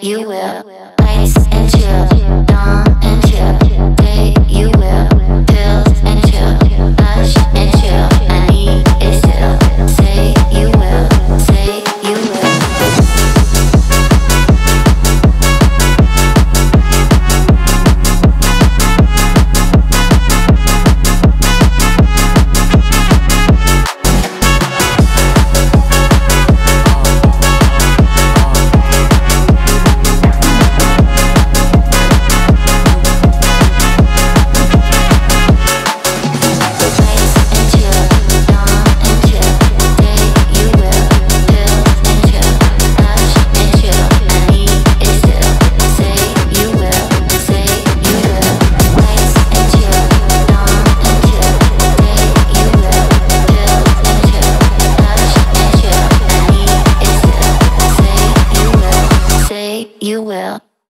you will. You will.